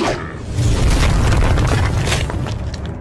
Master.